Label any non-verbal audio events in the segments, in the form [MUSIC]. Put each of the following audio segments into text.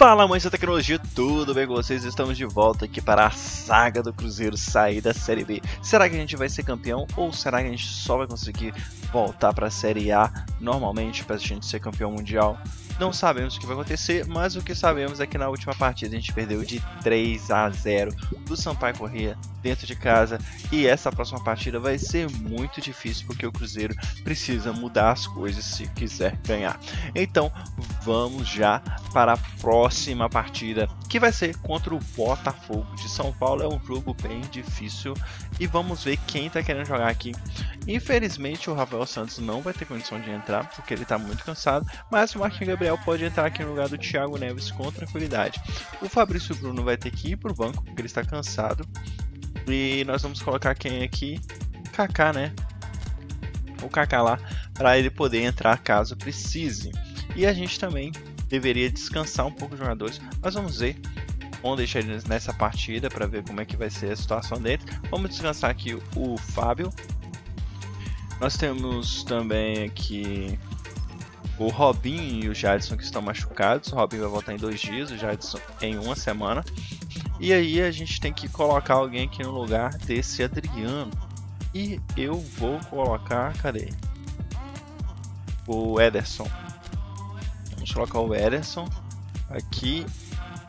Fala amantes da tecnologia, tudo bem com vocês? Estamos de volta aqui para a saga do Cruzeiro sair da Série B. Será que a gente vai ser campeão ou será que a gente só vai conseguir voltar para a Série A normalmente para a gente ser campeão mundial? Não sabemos o que vai acontecer, mas o que sabemos é que na última partida a gente perdeu de 3 a 0 do Sampaio Corrêa dentro de casa e essa próxima partida vai ser muito difícil porque o Cruzeiro precisa mudar as coisas se quiser ganhar. Então vamos já para a próxima partida que vai ser contra o Botafogo de São Paulo. É um jogo bem difícil e vamos ver quem está querendo jogar aqui. Infelizmente o Rafael Santos não vai ter condição de entrar porque ele está muito cansado, mas o Marquinhos Gabriel Gabriel pode entrar aqui no lugar do Thiago Neves com tranquilidade. O Fabrício Bruno vai ter que ir pro banco, porque ele está cansado. E nós vamos colocar quem aqui? Kaká, né? O Kaká lá, para ele poder entrar caso precise. E a gente também deveria descansar um pouco os jogadores, mas vamos ver. Vamos deixar eles nessa partida para ver como é que vai ser a situação dele. Vamos descansar aqui o Fábio. Nós temos também aqui o Robin e o Jadson que estão machucados. O Robin vai voltar em dois dias, o Jadson em uma semana. E aí a gente tem que colocar alguém aqui no lugar desse Adriano. E eu vou colocar, cadê? O Ederson. Vamos colocar o Ederson aqui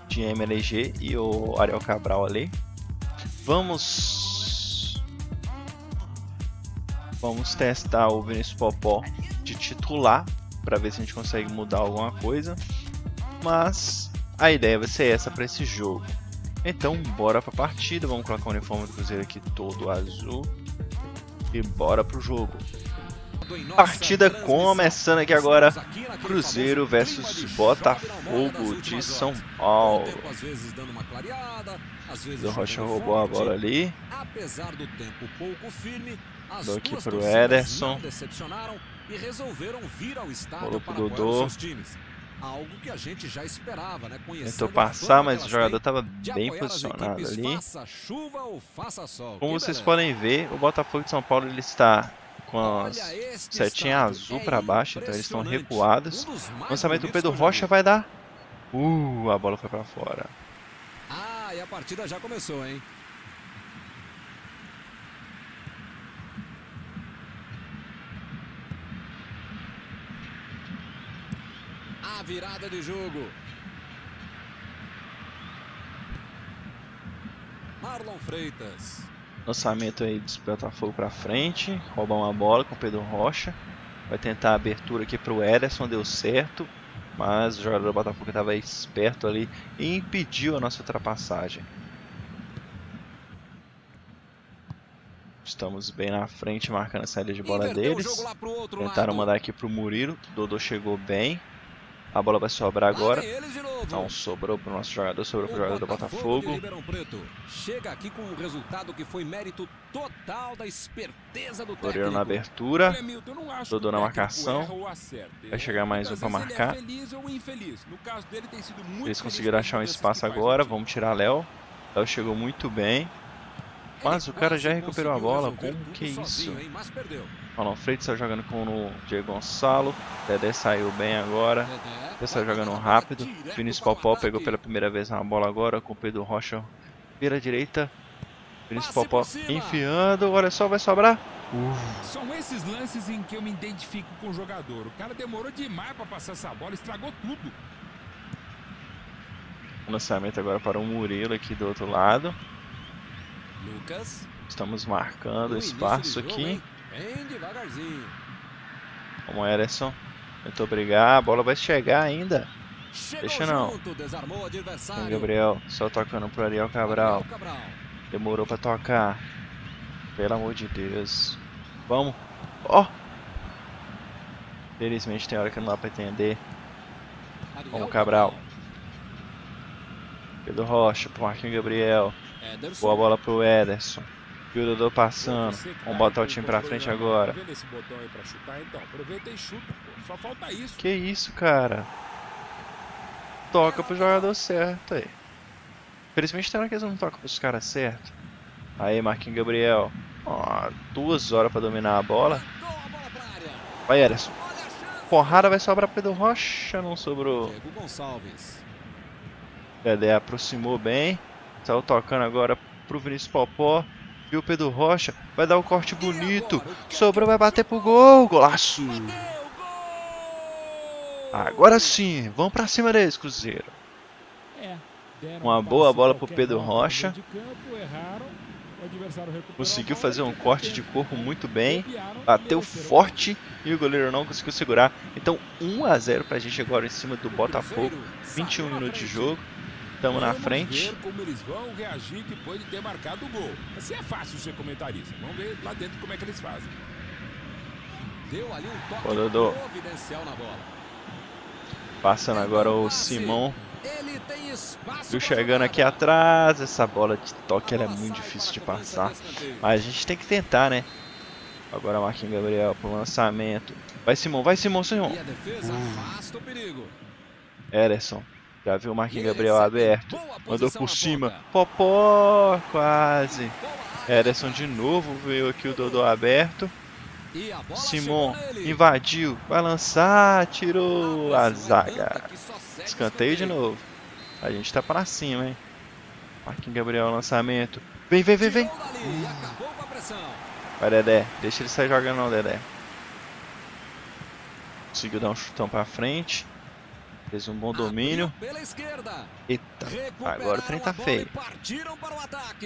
de MLG e o Ariel Cabral ali. Vamos Vamos testar o Vinícius Popó de titular para ver se a gente consegue mudar alguma coisa. Mas a ideia vai ser essa para esse jogo. Então, bora para a partida. Vamos colocar o uniforme do Cruzeiro aqui todo azul. E bora pro jogo. Partida começando aqui agora. Cruzeiro versus Botafogo de São Paulo. O Rocha roubou a bola ali. Dou aqui pro Ederson e resolveram vir ao estado para Dodô. times. Algo que a gente já esperava, né? Tentou passar, mas o jogador estava bem posicionado ali. Faça Como vocês beleza. podem ver, o Botafogo de São Paulo ele está com as setinhas azul para é baixo, então eles estão recuados. Um Lançamento do Pedro Rocha vai dar. Uh, a bola foi para fora. Ah, e a partida já começou, hein? A virada de jogo. Marlon Freitas. Lançamento aí do Botafogo para frente. Rouba uma bola com o Pedro Rocha. Vai tentar a abertura aqui para o Ederson. Deu certo. Mas o jogador do Botafogo estava esperto ali e impediu a nossa ultrapassagem. Estamos bem na frente, marcando a saída de bola deles. Tentaram mandar aqui para o Murilo. Dodô chegou bem. A bola vai sobrar agora. Não sobrou para o nosso jogador, sobrou para o jogador do Botafogo. Chega aqui com um resultado que foi mérito total da esperteza do técnico. na abertura. Dodô na marcação. Vai chegar mais um para marcar. Eles conseguiram achar um espaço agora. Vamos tirar Léo. Léo chegou muito bem. Mas o cara já recuperou a bola. Como que é isso? Marlon Freitas está jogando com o Diego Gonçalo. Dedé saiu bem agora. Dedé saiu jogando rápido. Vinícius Popó pegou pela primeira vez na bola agora com o Pedro Rocha. Vira direita. Vinícius Popó enfiando. Olha só, vai sobrar. Uh. São esses lances em que eu me identifico com o jogador. O cara demorou demais para passar essa bola, estragou tudo. Lançamento agora para o Murilo aqui do outro lado. Lucas. Estamos marcando o espaço aqui. Bem devagarzinho. Vamos, Ederson. Tentou brigar, a bola vai chegar ainda. Chegou Deixa não. Junto, Gabriel, só tocando pro Ariel Cabral. Cabral. Demorou pra tocar. Pelo amor de Deus. Vamos. Ó. Oh. Felizmente tem hora que não dá pra entender. Vamos, Cabral. Pedro Rocha pro Marquinhos Gabriel. Ederson. Boa bola pro Ederson. E o Dodô passando. Vamos botar o time pra frente agora. Então. Que isso, cara? Toca pro jogador certo aí. Infelizmente tem que eles não tocam pros caras certo. Aí, Marquinhos Gabriel. Ó, duas horas pra dominar a bola. Vai, Ederson. Porrada vai sobrar pro Pedro Rocha, não sobrou. Dedé aproximou bem. Saiu tocando agora pro Vinícius Popó. Viu o Pedro Rocha. Vai dar um corte bonito. Sobrou, vai bater pro gol. Golaço. Agora sim. Vamos pra cima deles, Cruzeiro. Uma um boa bola pro Pedro Rocha. Conseguiu fazer um corte de corpo muito bem. Bateu forte e o goleiro não conseguiu segurar. Então 1 a 0 pra gente agora em cima do Botafogo. 21 minutos de jogo. Estamos na frente. como eles vão reagir depois de ter marcado o gol. Assim é fácil ser comentarista. Vamos ver lá dentro como é que eles fazem. Deu ali um toque Dodô. providencial na bola. Passando agora o Simão. Viu chegando aqui atrás. Essa bola de toque ela é muito difícil de passar. Mas a gente tem que tentar, né? Agora Marquinhos Gabriel pro lançamento. Vai Simão, vai Simão, Simão. O perigo. Ederson. Já viu o Marquinhos Gabriel aberto. Mandou por cima. Popó, quase. Ederson de novo. Veio aqui o Dodô aberto. Simon invadiu. Vai lançar. Tirou a zaga. Escanteio de novo. A gente tá pra cima, hein? Marquinhos Gabriel lançamento. Vem, vem, vem, vem. Vai, Dedé. Deixa ele sair jogando não, Dedé. Conseguiu dar um chutão pra frente. Fez um bom domínio. Eita. Agora o trem tá feio.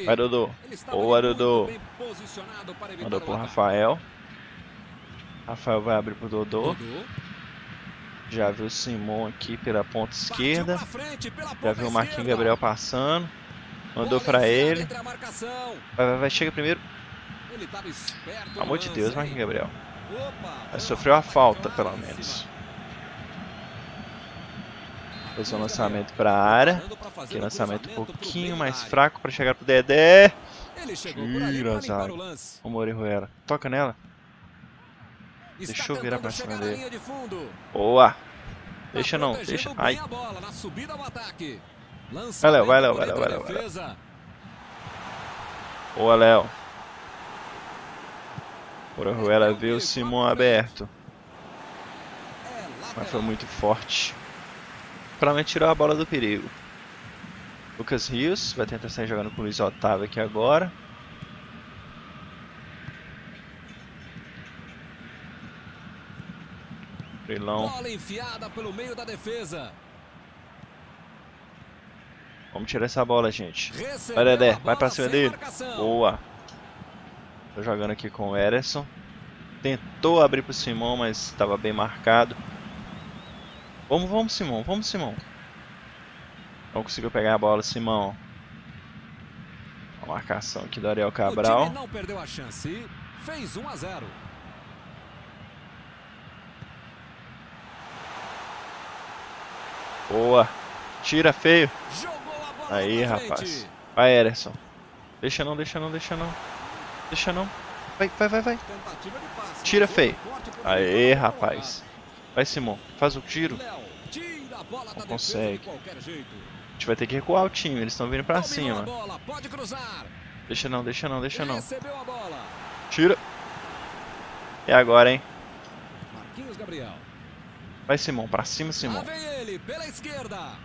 Vai, Dodô. Boa, Dodô. Mandou pro. Rafael. Rafael vai abrir pro Dodô. Já viu o Simon aqui pela ponta esquerda. Já viu o Marquinhos. Gabriel passando. Mandou pra ele. Vai, vai, vai. Chega primeiro. Pelo amor de Deus? Marquinhos Gabriel. Mas sofreu a falta, pelo menos. Fez um Marquinhos lançamento Gabriel, pra área. Que lançamento um pouquinho mais fraco pra chegar pro Dedé. Tira a zaga. o Morihuela. Toca nela. Deixa eu virar pra cima dele. Boa. Tá Deixa não, deixa. Ai. a. Vai, Léo, vai, Léo, vai, Léo, vai, Léo, a. Boa, Léo. Morihuela viu o Simon aberto. É Mas foi muito forte. Claramente tirou a bola do perigo. Lucas Rios vai tentar sair jogando com o Luiz Otávio aqui agora. Brilão, Bola enfiada pelo meio da defesa. vamos tirar essa bola, gente. Recebeu Vai, Dedé, vai pra cima dele. marcação. Boa. Tô jogando aqui com o Ederson. Tentou abrir pro Simão, mas estava bem marcado. Vamos, vamos, Simão, vamos, Simão. Não conseguiu pegar a bola, Simão. A marcação aqui do Ariel O Cabral. time não perdeu a chance e fez 1 a 0. Boa. Tira feio. Aí, rapaz. Vai, Ederson. Deixa não, deixa não, deixa não. Deixa não. Vai, vai, vai, vai. Tira, o feio. boa rapaz. Vai, Simão. Faz o tiro. Defesa consegue. A gente vai ter que recuar o time. Eles estão vindo pra cima. Deixa não, deixa não, deixa não. Tira. É agora, hein? Vai, Simão. Pra cima, Simão. vem ele, pela esquerda.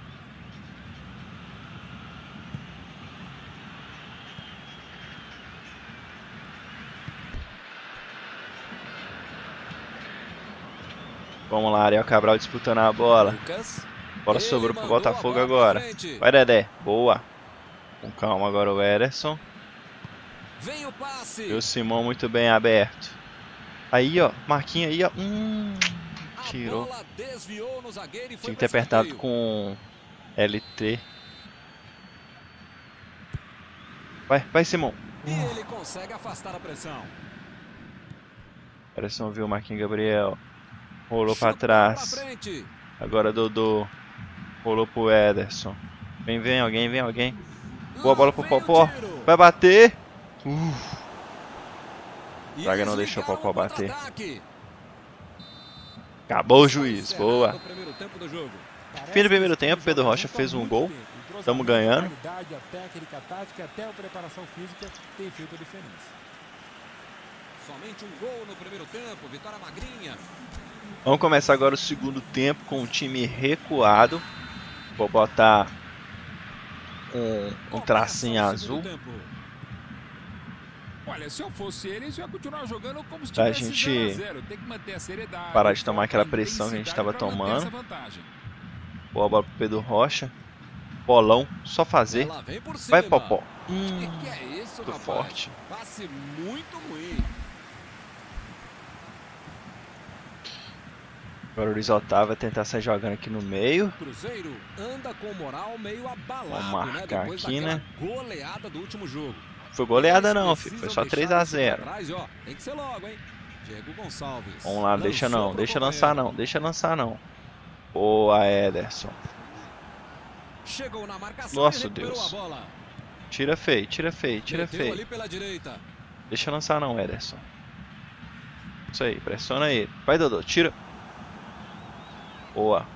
Vamos lá, Ariel Cabral disputando a bola. Bola sobrou pro Botafogo agora. Vai, Dedé. Boa. Com calma agora o Ederson. Vem o passe. E o Simão muito bem aberto. Aí, ó. Marquinha aí, ó. Hum, tirou. Tinha que ter apertado com LT. Vai, vai, Simão. E ele consegue afastar a pressão. Ederson viu o Marquinhos Gabriel. Rolou pra Chutou trás. Agora Dodô. Rolou pro Ederson. Vem, vem alguém, vem alguém. Boa bola pro Popó. Vai bater. Uh, Zaga eles não deixou o Popó bater. acabou o juiz. encerrado Boa. Fim do primeiro tempo, Pedro Rocha fez um gol. Tamo ganhando. Somente um gol no primeiro tempo. Vitória magrinha. Vamos começar agora o segundo tempo com o time recuado. Vou botar um, um tracinho azul. Olha, se eu fosse eles, eu ia continuar jogando como se tivesse gente 0 a 0. Tem que manter a seriedade. parar de tomar aquela pressão que a gente intensidade tava pra manter essa tomando. Boa bola pro Pedro Rocha. Bolão, só fazer. Vai. Popó. Que Hum, que é isso, muito forte. Passe muito ruim. Agora o Luiz Otávio vai tentar sair jogando aqui no meio. Cruzeiro anda com moral meio abalado, Vamos né? marcar Depois aqui, né? goleada do último jogo. Foi goleada não, filho. Foi só deixar 3 a isso 0 pra trás, e, ó, Tem que ser logo, hein? Diego Gonçalves. Vamos lá, deixa não, deixa lançar não, deixa lançar não. Boa, Ederson. Chegou na marcação Nossa, Deus. Tira feio, tira feio, tira feio. Deixa lançar não, Ederson. Isso aí, pressiona ele. Vai, Dodô, tira. Boa.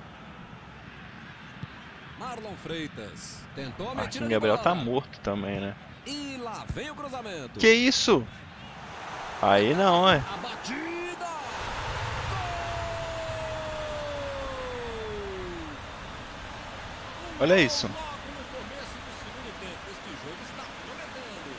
Marlon Freitas. Tentou Marquinhos Gabriel tá morto também, né? E lá vem o cruzamento. Que isso? Aí não, é. A batida! Gol! Olha isso. Logo no começo do segundo tempo, este jogo está prometendo.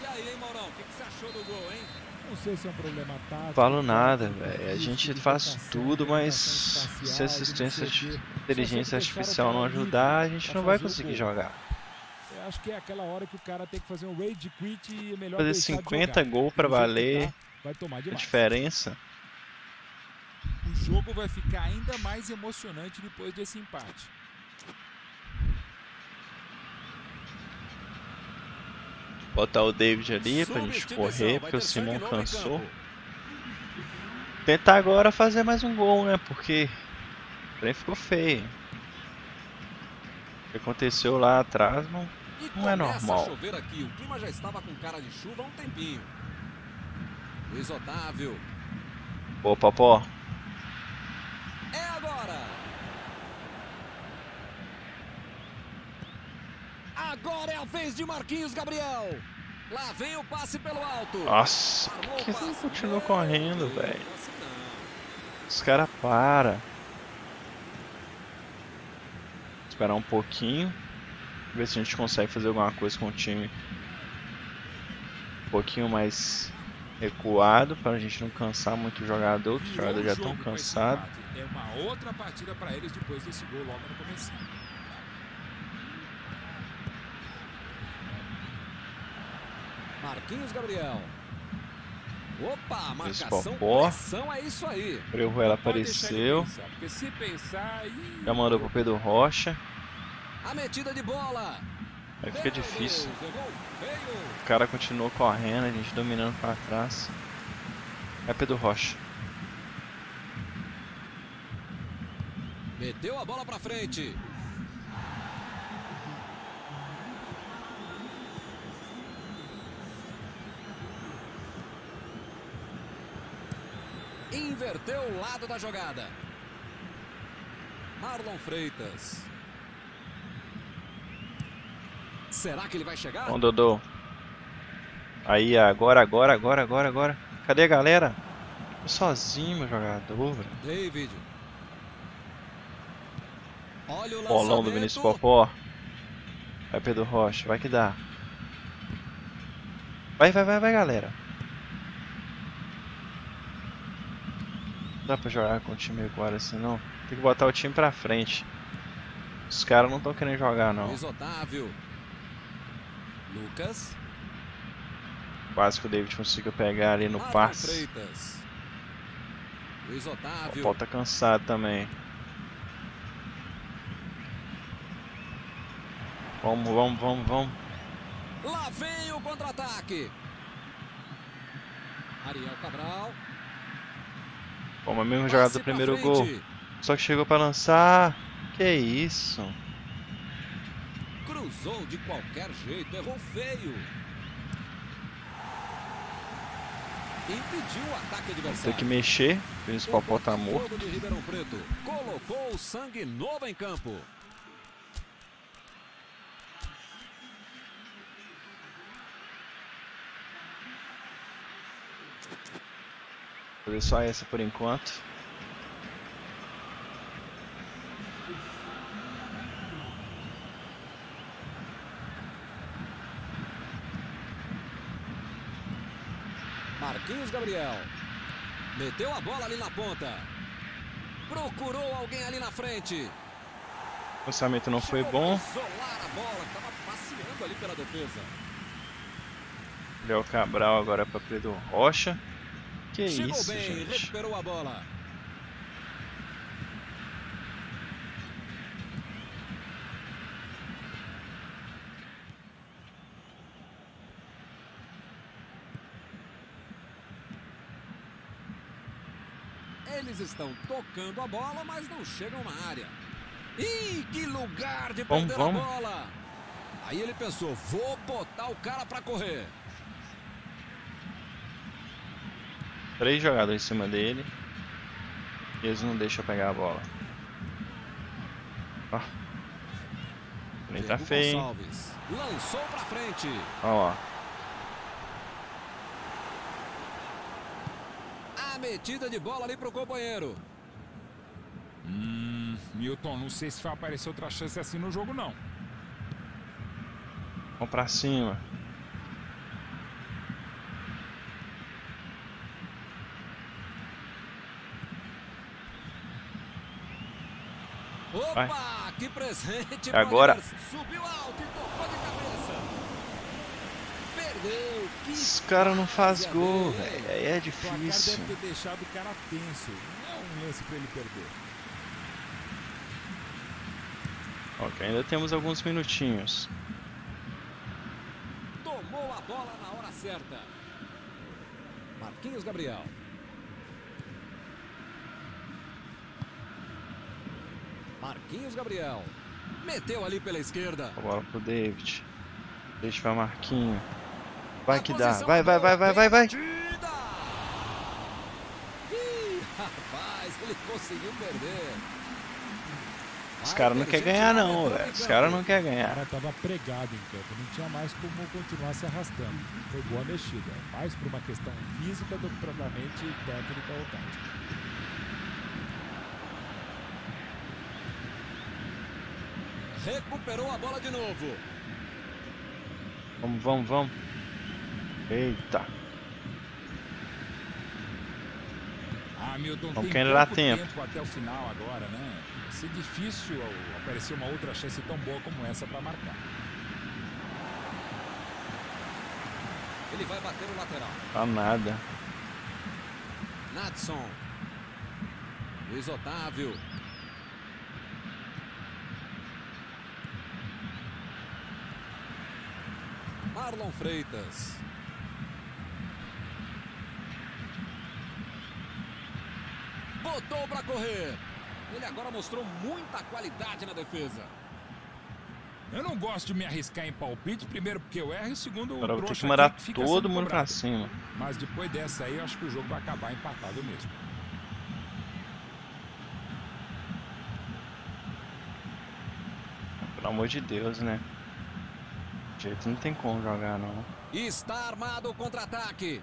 E aí, hein, Maurão? O que, que você achou do gol, hein? Não sei se é um problema tático. Falo nada, tático, velho. A gente faz tudo, mas se a assistência de inteligência artificial não ajudar, a gente não vai conseguir jogar. Eu acho que é aquela hora que o cara tem que fazer um rage quit e é melhor Fazer deixar de 50 jogar. gols que valer tá, vai tomar a demais. diferença. O jogo vai ficar ainda mais emocionante depois desse empate. Botar o David ali pra gente correr, porque o Simon cansou. Tentar agora fazer mais um gol, né? Porque o trem ficou feio. O que aconteceu lá atrás não. Não é normal. aqui. O clima já estava com cara de chuva há um tempinho. Luiz Otávio. Popó. É agora! Agora é a vez de Marquinhos Gabriel. Lá vem o passe pelo alto. Nossa, por que passe. continua correndo, velho? Os caras para. Esperar um pouquinho. Ver se a gente consegue fazer alguma coisa com o time. Um pouquinho mais recuado para a gente não cansar muito o jogador, que os jogadores já estão cansados. É uma outra partida para eles depois desse gol logo no começo. Marquinhos Gabriel. Opa, marcação, pressão, é isso aí. Ele apareceu. pensar, pensar aí. Já mandou pro Pedro Rocha. A metida de bola. Aí fica difícil. Deus, feio. O cara continuou correndo, a gente dominando para trás. É Pedro Rocha. Meteu a bola pra frente. Inverteu o lado da jogada. Marlon Freitas. Será que ele vai chegar? Bom, Dodô. Aí, agora, agora, agora, agora, agora. Cadê a galera? Sozinho, meu jogador, velho. David. Olha o Bolão do. Vinícius Popó. Vai, Pedro Rocha, vai que dá. Vai, vai, vai, vai, galera. Dá pra jogar com o time agora assim, não. Tem que botar o time pra frente. Os caras não estão querendo jogar, não. Luiz Otávio. Lucas. Quase que o David conseguiu pegar ali no passe. Freitas. Luiz O Otávio. Popó tá cansado também. Vamos, vamos, vamos, vamos. Lá vem o contra-ataque. Ariel Cabral. Como a mesma jogada do primeiro gol. Só que chegou pra lançar. Que isso? Cruzou de qualquer jeito, errou feio. Impediu o ataque Tem adversário. que mexer. Vinícius Popó tá morto. colocou o sangue novo em campo. Vou fazer só essa por enquanto. Marquinhos Gabriel. Meteu a bola ali na ponta. Procurou alguém ali na frente. O lançamento não foi bom. Léo Cabral agora para Pedro Rocha. Que Chegou isso, bem, gente. recuperou a bola. Eles estão tocando a bola, mas não chegam na área. Ih, que lugar de perder a bola! Aí ele pensou, vou botar o cara pra correr. Três jogadores em cima dele. E eles não deixam eu pegar a bola. Ó. Nem tá feio, hein? Lançou pra frente. Ó, ó. A metida de bola ali pro companheiro. Hum, Milton, não sei se vai aparecer outra chance assim no jogo, não. Vamos pra cima. Opa, Vai. que presente. É agora. pro adversário. Subiu alto e tocou de cabeça. Perdeu. Que Os caras não fazem fase gol, velho. Aí é difícil. deve ter deixado o cara tenso. Não é um lance pra ele perder. Ok, ainda temos alguns minutinhos. Tomou a bola na hora certa. Marquinhos Gabriel. Marquinhos Gabriel. Meteu ali pela esquerda. A bola pro David. Deixa pra Marquinho. Vai que dá. Vai, vai, vai, vai, vai, vai. Ih, rapaz, ele conseguiu perder. Os caras não querem ganhar não, velho. Os caras não querem O ganhar. cara tava pregado em campo, não tinha mais como continuar se arrastando. Foi boa mexida, mais por uma questão física do que propriamente técnica ou tática. Recuperou a bola de novo. Vamos, vamos, vamos. Eita. Ah, Milton, Vamos tem dá pouco tempo. até o final agora, né? Ser difícil aparecer uma outra chance tão boa como essa pra marcar. Ele vai bater o lateral. Tá nada. Natson. Luiz Otávio. Marlon Freitas. Botou pra correr. Ele agora mostrou muita qualidade na defesa. Eu não gosto de me arriscar em palpite, primeiro porque eu erro e segundo o Agora eu vou ter que mandar fica todo mundo pra cobrado. cima. Mas depois dessa aí, eu acho que o jogo vai acabar empatado mesmo. Pelo amor de Deus, né? Jeito não tem como jogar, não. Está armado o contra-ataque.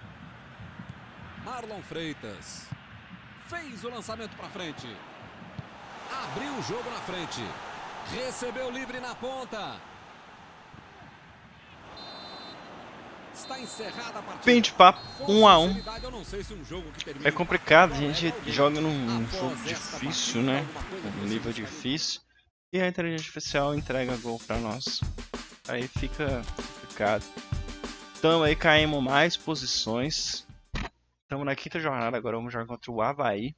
Marlon Freitas. Fez o lançamento para frente. Abriu o jogo na frente. Recebeu livre na ponta. Está encerrada a partida. Fim de papo, Com um a um. sinceridade, eu não sei se um É complicado, a gente joga num jogo difícil, né? Um nível difícil. E a inteligência artificial entrega gol pra nós. Aí fica complicado. Então aí caímos mais posições. Estamos na quinta jornada, agora vamos jogar contra o Havaí.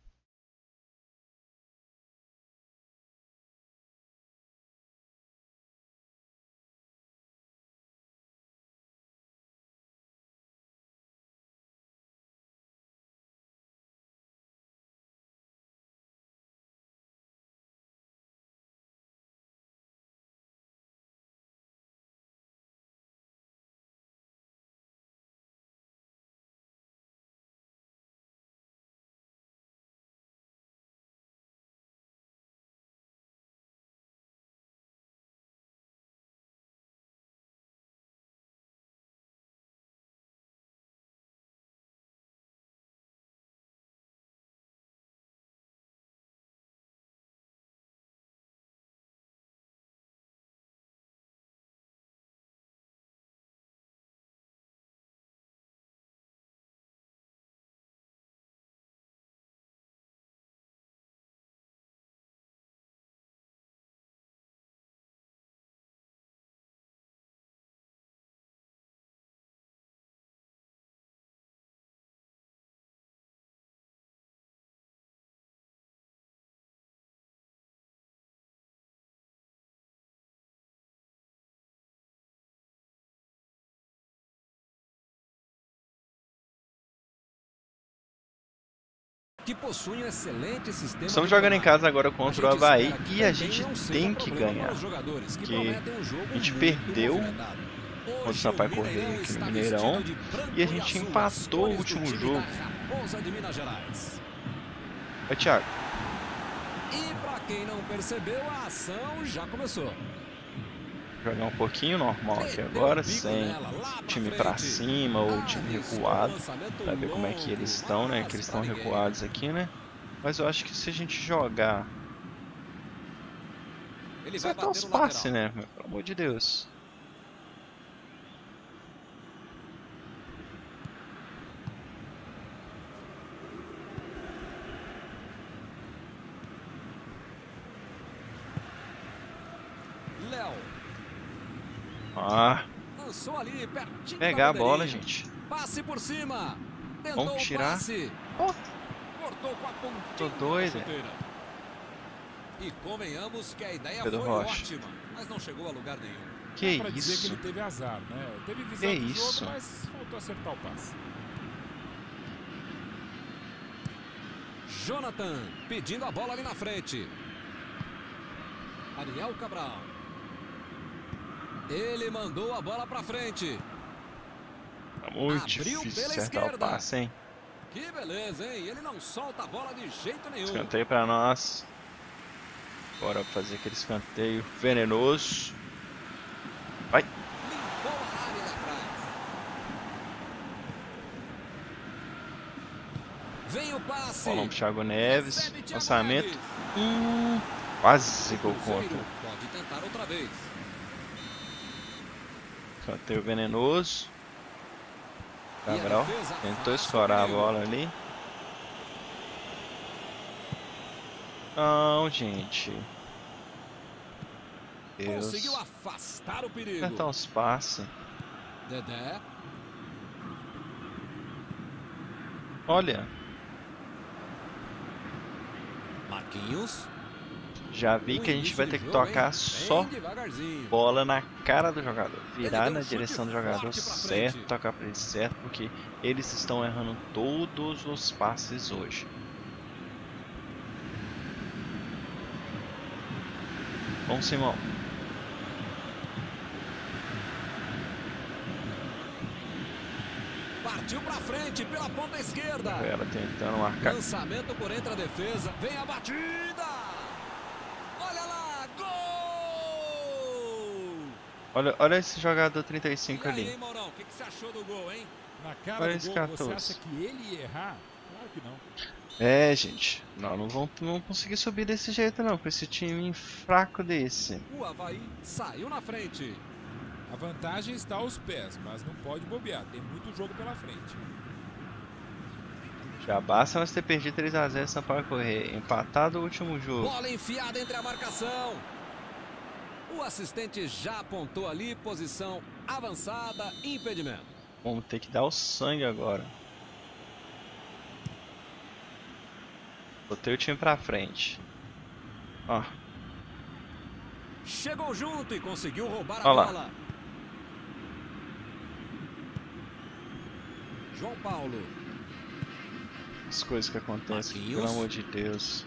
Que possui um excelente sistema Estamos jogando em casa agora contra o Havaí e a gente tem que ganhar. porque a gente perdeu contra o Sampaio o Correia aqui no Mineirão e a gente empatou o último jogo. Vai, Thiago. E para quem não percebeu, a ação já começou. Jogar um pouquinho normal aqui agora, sem time pra cima ou time recuado. Pra ver como é que eles estão, né? Que eles estão ninguém. recuados aqui, né? Mas eu acho que se a gente jogar Ele vai os no passes, né? Pelo amor de Deus. Léo Ah, lançou ali pertinho pegar a bola, gente. Passe por cima. Tentou Vamos o tirar. passe. Ó. Cortou com a pontinha Tô doido. E convenhamos que a ideia Pedro foi Rocha. ótima, mas não chegou a lugar nenhum. Que Dá dizer que isso? ele teve azar, né? Teve visão Que do isso? jogo, mas faltou acertar o passe. Jonathan pedindo a bola ali na frente. Ariel Cabral. Ele mandou a bola pra frente. Tá muito Abriu difícil pela acertar o passe, hein? Que beleza, hein? Ele não solta a bola de jeito nenhum. Escanteio pra nós. Bora fazer aquele escanteio venenoso. Vai. Vem o passe. Bolão pro Thiago Neves. Lançamento. Hum, quase gol contra. Pode tentar outra vez. Escanteio venenoso. Cabral tentou escorar a bola ali. Não, gente. Deus. Conseguiu afastar o perigo. Acertar os passes. Dedé. Olha, Marquinhos. Já vi que a gente vai ter que tocar só bola na cara do jogador. Virar na direção do jogador certo, tocar pra ele certo, porque eles estão errando todos os passes hoje. Vamos, Simão. Partiu pra frente pela ponta esquerda. Ela tentando marcar. Lançamento por entre a defesa. Vem a batida. Olha lá. Gol! Olha, olha esse jogador 35 E aí, ali. hein, Maurão? O que, que gol, Olha esse gol, 14. você acha que ele ia errar? Claro não. É, gente. Nós não vamos, não vamos conseguir subir desse jeito não, com esse time fraco desse. O Havaí saiu na frente. A vantagem está aos pés, mas não pode bobear. Tem muito jogo pela frente. Já basta nós ter perdido 3x0 Sampaio Correr. Empatado o último jogo. Bola enfiada entre a marcação. O assistente já apontou ali, posição avançada, impedimento. Vamos ter que dar o sangue agora. Botei o time pra frente. Ó, Chegou junto e conseguiu roubar a Olha lá. bola. João Paulo. as coisas que acontecem, Marquinhos. pelo amor de Deus.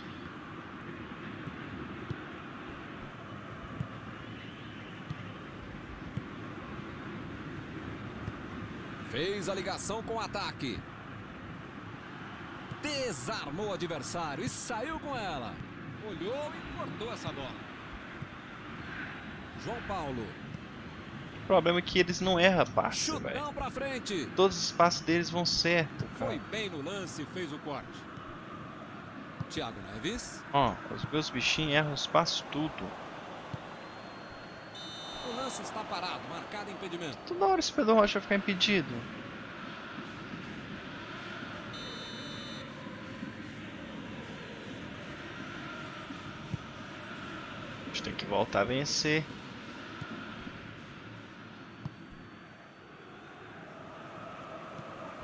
Fez a ligação com o ataque. Desarmou o adversário e saiu com ela. Olhou e cortou essa bola. João Paulo. O problema é que eles não erram passe, velho. Pra frente. Todos os passos deles vão certo, Foi cara. bem no lance e fez o corte. Thiago Neves. Ó, os meus bichinhos erram os passos tudo. O lance está parado, marcado impedimento. Toda hora esse Pedro Rocha ficar impedido. A gente tem que voltar a vencer.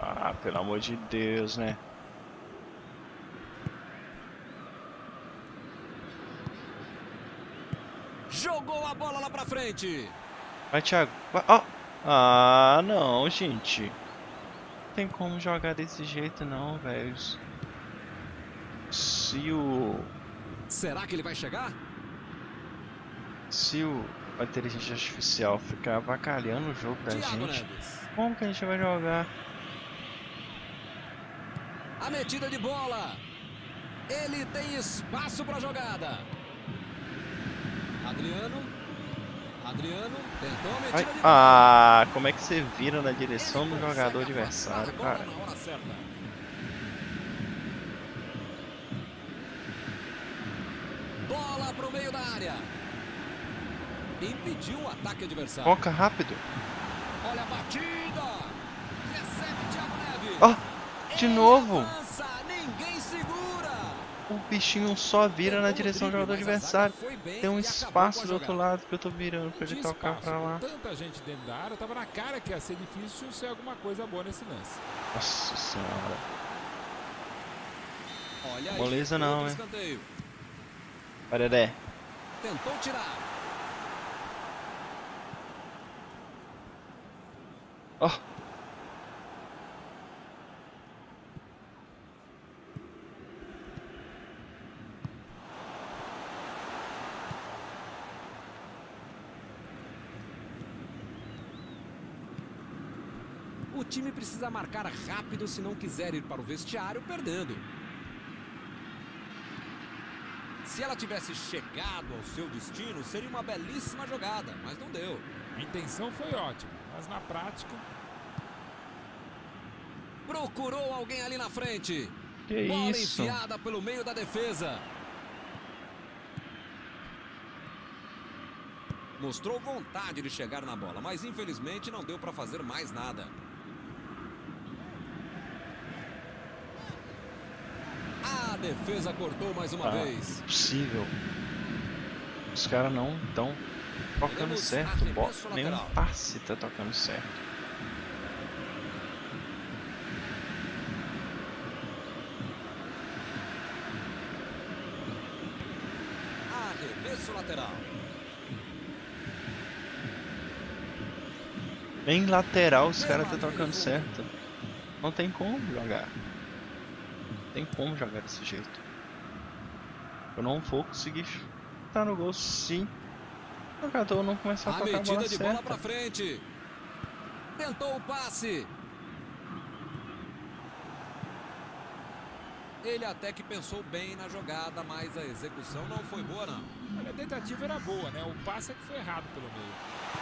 Ah, pelo amor de Deus, né? Jogou a bola lá pra frente. Vai, Thiago. Vai. Ó. Ah, não, gente. Não tem como jogar desse jeito, não, velho. Se o. Será que ele vai chegar? Se o a inteligência artificial ficar avacalhando o jogo da Thiago gente, Neves. como que a gente vai jogar? A metida de bola. Ele tem espaço para jogada. Adriano. Adriano tentou a Ai, ah, como é que você vira na direção do jogador adversário, cara? Bola pro meio da área. Impediu o ataque adversário. Foca rápido. Olha a batida. Recebe Thiago Neves. Ó, de novo. O bichinho só vira na direção do jogador adversário. Tem um espaço do outro lado que eu tô virando pra ele Tinha tocar espaço, pra lá. tanta gente dentro da área, tava na cara que ia ser difícil ser alguma coisa boa nesse lance. Nossa senhora. Olha aí, Moleza não, hein? Dedé. Tentou tirar. Ó. O time precisa marcar rápido se não quiser ir para o vestiário perdendo. Se ela tivesse chegado ao seu destino, seria uma belíssima jogada, mas não deu. A intenção foi ótima, mas na prática, Procurou alguém ali na frente. Que Bola isso? enfiada pelo meio da defesa. Mostrou vontade de chegar na bola, mas infelizmente não deu para fazer mais nada. A defesa cortou mais uma Ah, vez. Possível. Os caras não estão tocando Teremos certo. Nenhum passe tá tocando certo. Arremesso lateral. Nem lateral os caras tá tocando certo. Não tem como jogar. Não tem como jogar desse jeito. Eu não vou conseguir chutar no gol se o jogador não começar a A tocar a bola metida de bola certa. para frente. Tentou o passe. Ele até que pensou bem na jogada, mas a execução não foi boa não. olha, a tentativa era boa, né? O passe é que foi errado pelo meio.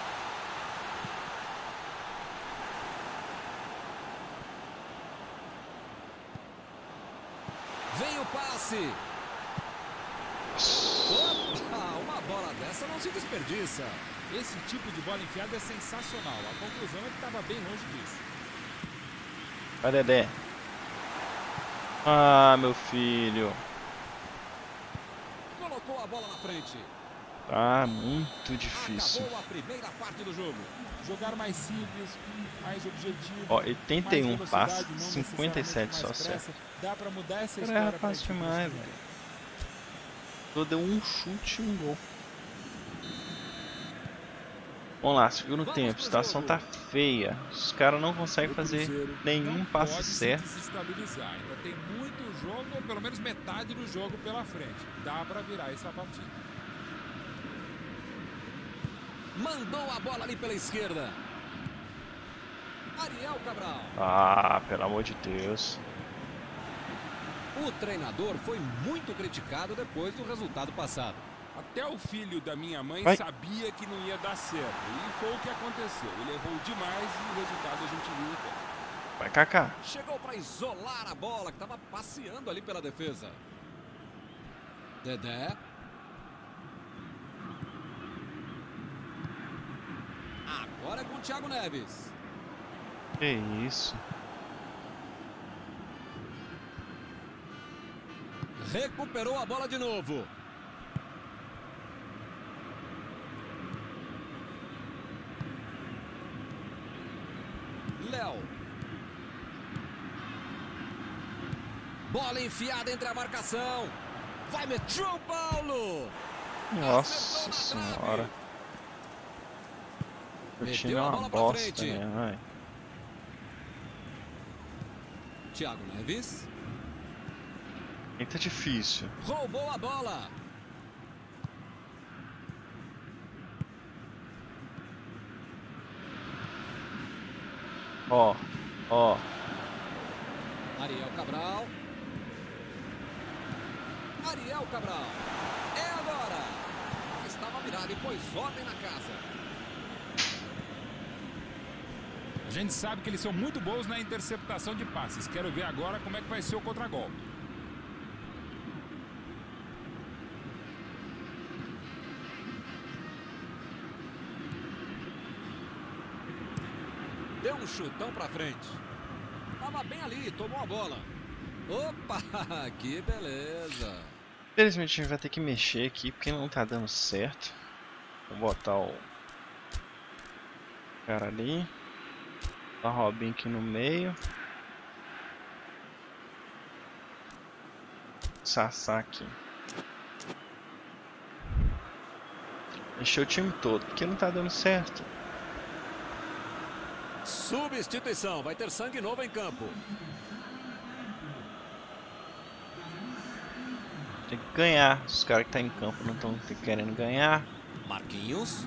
Passe. Opa, uma bola dessa não se desperdiça. Esse tipo de bola enfiada é sensacional. A conclusão é que estava bem longe disso. Vai, Dedé. Ah, meu filho. Colocou a bola na frente. Tá muito difícil. Simples, objetivo. Ó, mais 81 velocidade, passes, não 57 só certo. Dá pra mudar essa Cara, fácil equipe demais, velho. Só deu um chute e um gol. Vamos lá, segundo tempo, a situação tá feia. Os caras não conseguem fazer nenhum passe certo. Ainda tem muito jogo, ou pelo menos metade do jogo pela frente. Dá pra virar essa partida. Mandou a bola ali pela esquerda. Ariel Cabral. Ah, pelo amor de Deus. O treinador foi muito criticado depois do resultado passado. Até o filho da minha mãe Vai. sabia que não ia dar certo. E foi o que aconteceu. Ele errou demais e o resultado a gente viu até. Vai, Kaká. Chegou para isolar a bola que estava passeando ali pela defesa. Dedé. Agora é com o Thiago Neves. Que isso? Recuperou a bola de novo. Léo. Bola enfiada entre a marcação. Vai meter João Paulo. Nossa senhora. O time é a uma bosta, frente. né, vai. Thiago Neves. Tá difícil. Roubou a bola. Ó, ó. Ariel Cabral. Ariel Cabral. É agora. Estava virado e pôs ordem na casa. A gente sabe que eles são muito bons na interceptação de passes. Quero ver agora como é que vai ser o contragolpe. Deu um chutão pra frente. Tava bem ali, tomou a bola. Opa, [LAUGHS] que beleza. Infelizmente a gente vai ter que mexer aqui porque não tá dando certo. Vou botar o cara ali. O Robin aqui no meio. Sassá aqui. Mexer o time todo, porque não tá dando certo. Substituição, vai ter sangue novo em campo. Tem que ganhar. Os caras que tá em campo não estão querendo ganhar. Marquinhos.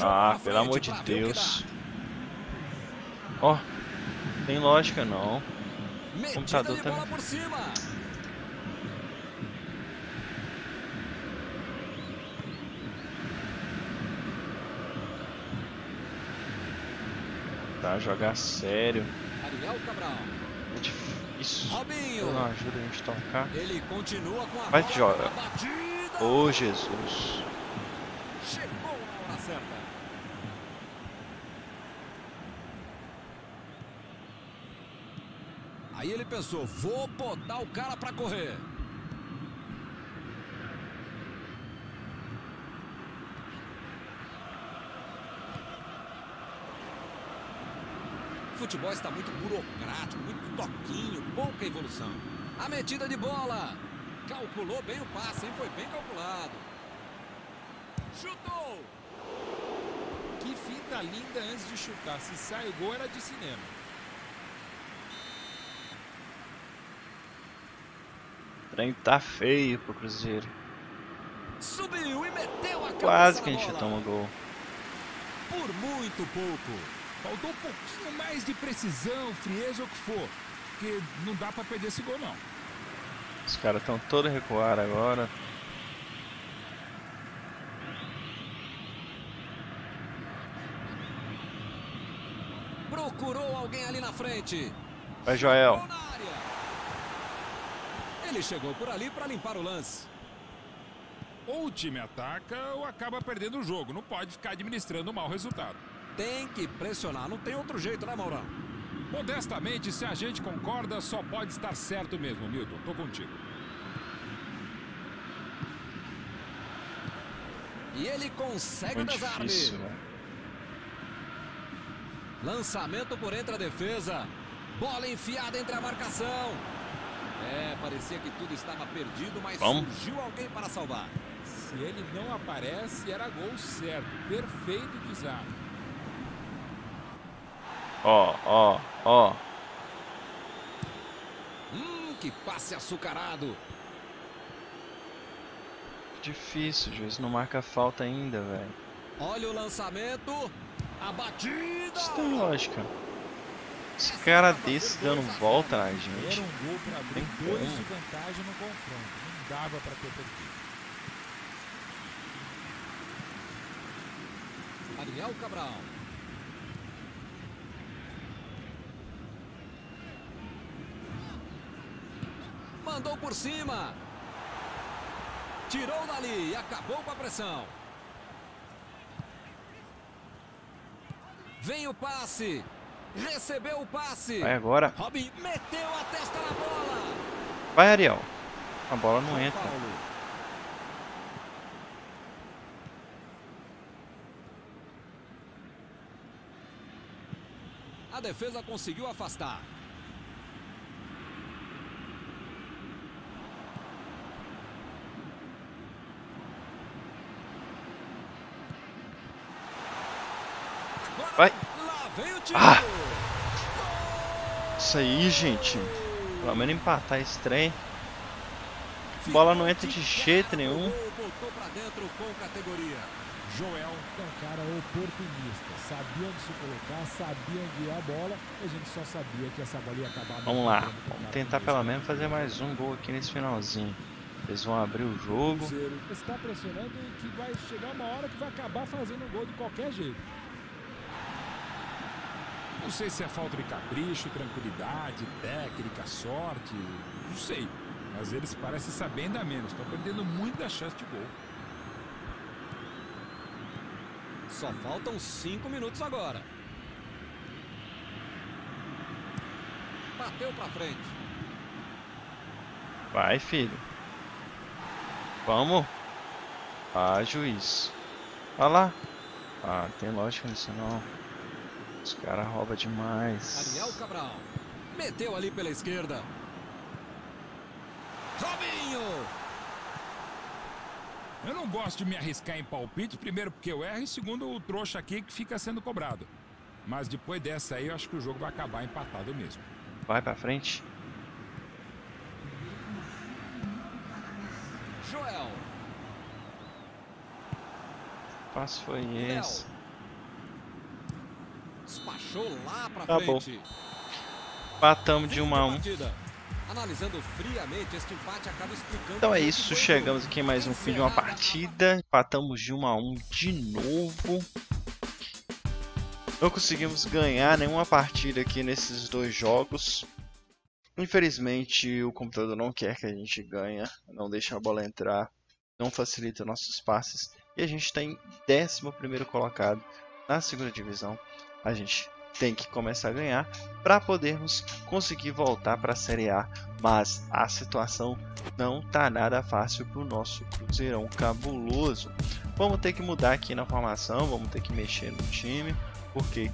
Ah, pelo amor de o Deus. Ó, tem lógica não. Metida computador tá-. Tá, jogar sério. Ariel Cabral. É difícil. Robinho. Não ajuda a gente a tocar. Ele continua com a Vai, joga. Ô Jesus. Chegou na hora certa. Aí ele pensou, vou botar o cara pra correr. O futebol está muito burocrático, muito toquinho, pouca evolução. A metida de bola. Calculou bem o passe, hein? Foi bem calculado. Chutou! Que finta linda antes de chutar. Se sai o gol, era de cinema. Trem tá feio pro Cruzeiro. Subiu e meteu a Quase que a gente toma gol. Por muito pouco. Faltou um pouquinho mais de precisão, frieza ou o que for. Porque não dá pra perder esse gol, não. Os caras estão todos recuados agora. Procurou alguém ali na frente. Vai, Joel. Ele chegou por ali para limpar o lance. Ou o time ataca ou acaba perdendo o jogo. Não pode ficar administrando o mau resultado. Tem que pressionar, não tem outro jeito, né, Maurão? Modestamente, se a gente concorda, só pode estar certo mesmo, Milton. Tô contigo. E ele consegue o Muito desarme. difícil, né? Lançamento por entre a defesa. Bola enfiada entre a marcação. É, parecia que tudo estava perdido, mas Vamos. surgiu alguém para salvar. Se ele não aparece, era gol certo. Perfeito desarme. Ó, ó, ó. Hum, que passe açucarado. Difícil, juiz não marca falta ainda, velho. Olha o lançamento. A batida. Isso tem lógica. Esse cara desse dando volta na gente. Tem como. Não dava para ter perdido. Ariel Cabral. Mandou por cima. Tirou dali e acabou com a pressão. Vem o passe. Recebeu o passe. Vai agora. Robin meteu a testa na bola. Vai, Ariel. A bola não entra. A defesa conseguiu afastar. Vai. Ah. Isso aí, gente. Pelo menos empatar esse trem. Bola não entra de jeito nenhum. Botou pra dentro com categoria. Joel É um cara oportunista. Sabia onde se colocar, sabia onde ia a bola. E a gente só sabia que essa bola ia acabar. Vamos lá. Vamos tentar pelo menos fazer mais um gol aqui nesse finalzinho. Eles vão abrir o jogo. Está pressionando que vai chegar uma hora que vai acabar fazendo um gol de qualquer jeito. Não sei se é falta de capricho, tranquilidade, técnica, sorte. Não sei. Mas eles parecem saber ainda menos. Estão perdendo muita chance de gol. Só faltam cinco minutos agora. Bateu pra frente. Vai, filho. Vamos. Ah, juiz. Olha lá. Ah, tem lógica nisso não. Os caras roubam demais. Ariel Cabral. Meteu ali pela esquerda. Robinho. Eu não gosto de me arriscar em palpite, primeiro porque eu erro e segundo o trouxa aqui que fica sendo cobrado. Mas depois dessa aí eu acho que o jogo vai acabar empatado mesmo. Vai pra frente. Joel. Que passo foi Léo. Despachou lá pra Tá bom. frente. Batamos de Fim 1 a da 1. partida. Analisando friamente, este empate acaba explicando. Então é como isso, chegamos aqui em mais um fim de uma partida. Empatamos de 1 a 1 de novo. Não conseguimos ganhar nenhuma partida aqui nesses dois jogos. Infelizmente o computador não quer que a gente ganhe, não deixa a bola entrar, não facilita nossos passes. E a gente está em 11º colocado na segunda divisão. A gente tem que começar a ganhar para podermos conseguir voltar para a Série A. Mas a situação não tá nada fácil para o nosso Cruzeirão cabuloso. Vamos ter que mudar aqui na formação, vamos ter que mexer no time, porque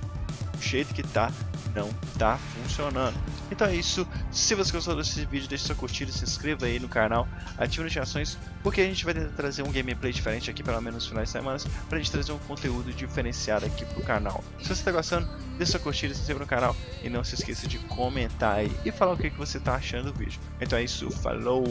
o jeito que tá não tá funcionando. Então é isso. Se você gostou desse vídeo, deixe sua curtida, se inscreva aí no canal, ative as notificações, porque a gente vai tentar trazer um gameplay diferente aqui, pelo menos nos finais de semana, pra gente trazer um conteúdo diferenciado aqui pro canal. Se você tá gostando, deixe sua curtida, se inscreva no canal e não se esqueça de comentar aí e falar o que que você tá achando do vídeo. Então é isso, falou!